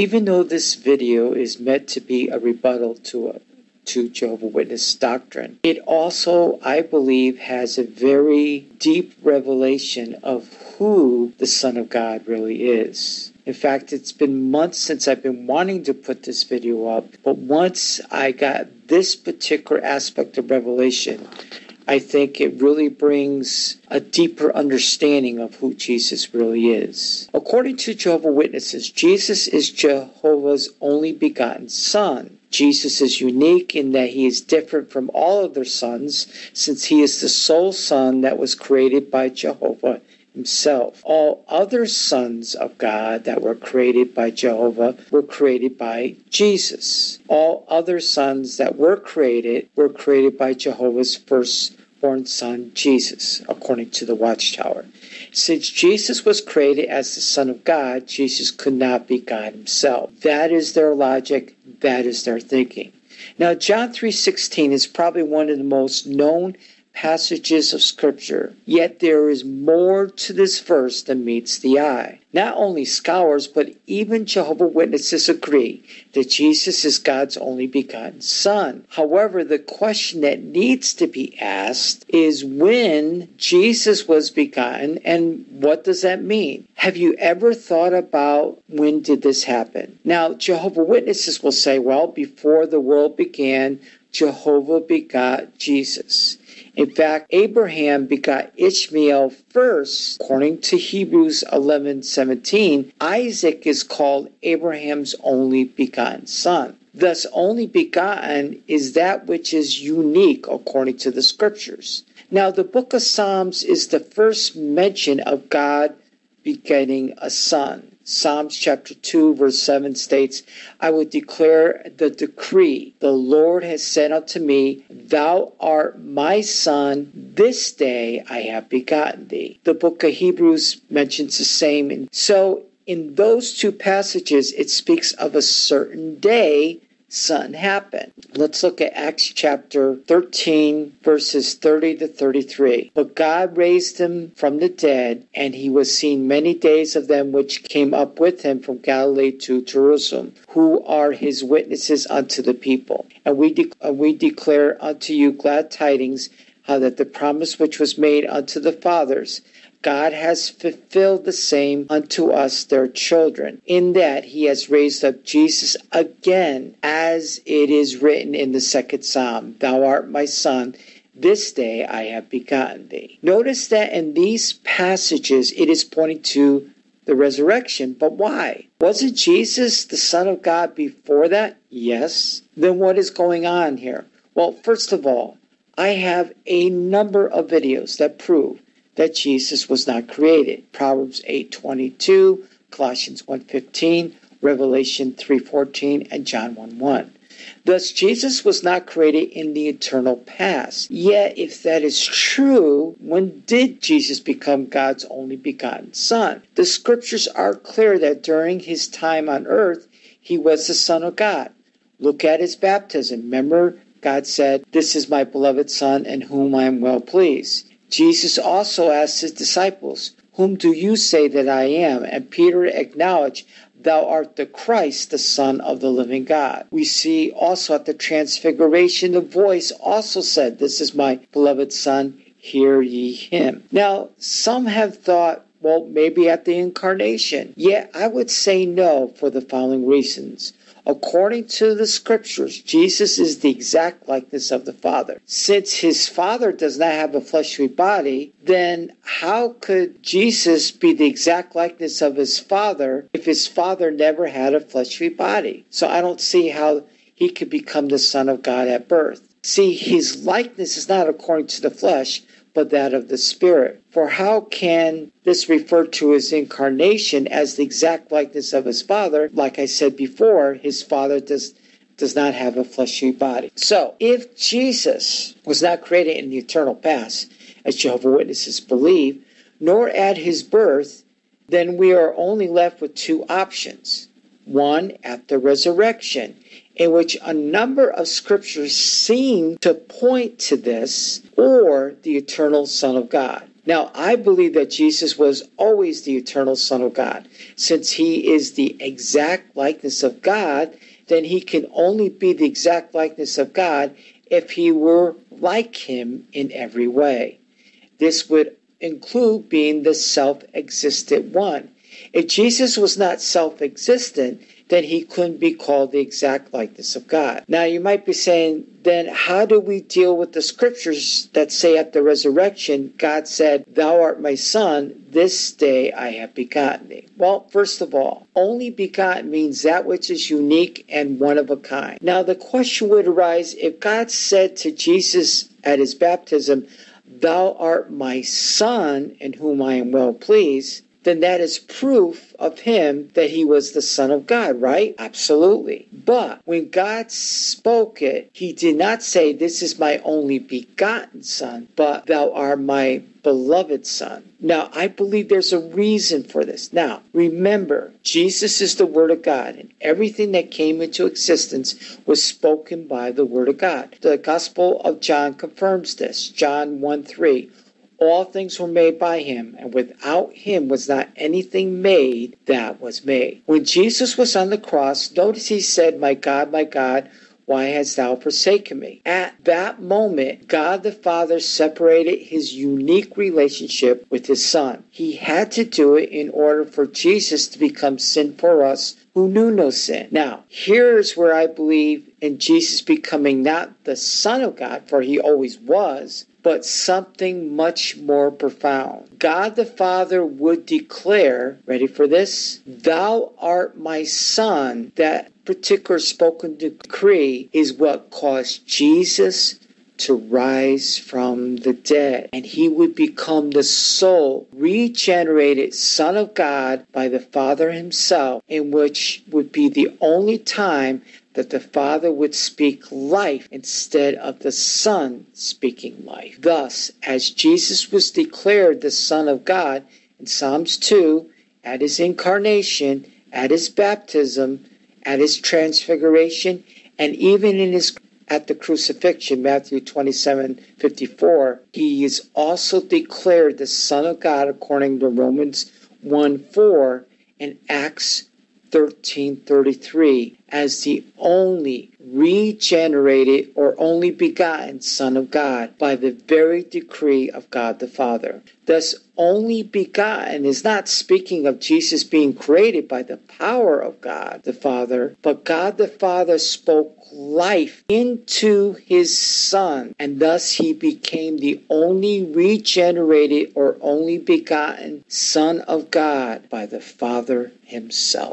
Even though this video is meant to be a rebuttal to a to Jehovah Witness doctrine. It also, I believe, has a very deep revelation of who the Son of God really is. In fact, it's been months since I've been wanting to put this video up, but once I got this particular aspect of revelation, I think it really brings a deeper understanding of who Jesus really is. According to Jehovah Witnesses, Jesus is Jehovah's only begotten Son. Jesus is unique in that he is different from all other sons, since he is the sole Son that was created by Jehovah himself. All other sons of God that were created by Jehovah were created by Jesus. All other sons that were created were created by Jehovah's first born son Jesus, according to the Watchtower. Since Jesus was created as the Son of God, Jesus could not be God himself. That is their logic, that is their thinking. Now John 3:16 is probably one of the most known passages of Scripture, yet there is more to this verse than meets the eye. Not only scholars, but even Jehovah Witnesses agree that Jesus is God's only begotten Son. However, the question that needs to be asked is when Jesus was begotten, and what does that mean? Have you ever thought about when did this happen? Now, Jehovah Witnesses will say, well, before the world began, Jehovah begot Jesus. In fact, Abraham begot Ishmael first. According to Hebrews 11 17, Isaac is called Abraham's only begotten son. Thus, only begotten is that which is unique according to the scriptures. Now, the book of Psalms is the first mention of God begetting a son. Psalms chapter 2, verse 7 states, I will declare the decree. The Lord has said unto me, Thou art my son, this day I have begotten thee. The book of Hebrews mentions the same. So in those two passages, it speaks of a certain day son happened. Let's look at Acts chapter 13, verses 30 to 33. But God raised him from the dead, and he was seen many days of them which came up with him from Galilee to Jerusalem, who are his witnesses unto the people. And we, de- uh, we declare unto you glad tidings, how that the promise which was made unto the fathers, God has fulfilled the same unto us, their children, in that he has raised up Jesus again, as it is written in the second psalm Thou art my son. This day I have begotten thee. Notice that in these passages it is pointing to the resurrection. But why? Wasn't Jesus the Son of God before that? Yes. Then what is going on here? Well, first of all, I have a number of videos that prove that Jesus was not created. Proverbs 8:22, Colossians 1:15, Revelation 3:14, and John 1:1. Thus, Jesus was not created in the eternal past. Yet, if that is true, when did Jesus become God's only begotten Son? The scriptures are clear that during his time on earth, he was the Son of God. Look at his baptism. Remember, God said, This is my beloved Son in whom I am well pleased. Jesus also asked his disciples, Whom do you say that I am? And Peter acknowledged, Thou art the Christ, the Son of the living God. We see also at the transfiguration, the voice also said, This is my beloved Son, hear ye him. Now, some have thought, well, maybe at the incarnation. Yet I would say no for the following reasons. According to the scriptures, Jesus is the exact likeness of the Father. Since his Father does not have a fleshly body, then how could Jesus be the exact likeness of his Father if his Father never had a fleshly body? So I don't see how he could become the Son of God at birth. See, his likeness is not according to the flesh, but that of the Spirit. For how can this refer to his incarnation as the exact likeness of his Father? Like I said before, his Father does does not have a fleshly body. So, if Jesus was not created in the eternal past, as Jehovah Witnesses believe, nor at his birth, then we are only left with two options. One, at the resurrection, in which a number of scriptures seem to point to this, or the eternal Son of God. Now, I believe that Jesus was always the eternal Son of God. Since he is the exact likeness of God, then he can only be the exact likeness of God if he were like him in every way. This would include being the self existent one. If Jesus was not self existent, then he couldn't be called the exact likeness of God. Now you might be saying, then how do we deal with the scriptures that say at the resurrection, God said, Thou art my son, this day I have begotten thee? Well, first of all, only begotten means that which is unique and one of a kind. Now the question would arise if God said to Jesus at his baptism, Thou art my son in whom I am well pleased, then that is proof of him that he was the Son of God, right? Absolutely. But when God spoke it, he did not say, This is my only begotten Son, but thou art my beloved Son. Now, I believe there's a reason for this. Now, remember, Jesus is the Word of God, and everything that came into existence was spoken by the Word of God. The Gospel of John confirms this. John 1 3 all things were made by him, and without him was not anything made that was made. When Jesus was on the cross, notice he said, My God, my God, why hast thou forsaken me? At that moment, God the Father separated his unique relationship with his Son. He had to do it in order for Jesus to become sin for us who knew no sin. Now, here's where I believe in Jesus becoming not the Son of God, for he always was, but something much more profound. God the Father would declare, ready for this? Thou art my Son. That particular spoken decree is what caused Jesus to rise from the dead. And he would become the sole regenerated Son of God by the Father himself, in which would be the only time that the Father would speak life instead of the Son speaking life. Thus, as Jesus was declared the Son of God in Psalms 2, at his incarnation, at his baptism, at his transfiguration, and even in his at the crucifixion, Matthew 27 54, he is also declared the Son of God according to Romans 1 4 and Acts 1333 as the only regenerated or only begotten Son of God by the very decree of God the Father. Thus, only begotten is not speaking of Jesus being created by the power of God the Father, but God the Father spoke life into his Son, and thus he became the only regenerated or only begotten Son of God by the Father himself.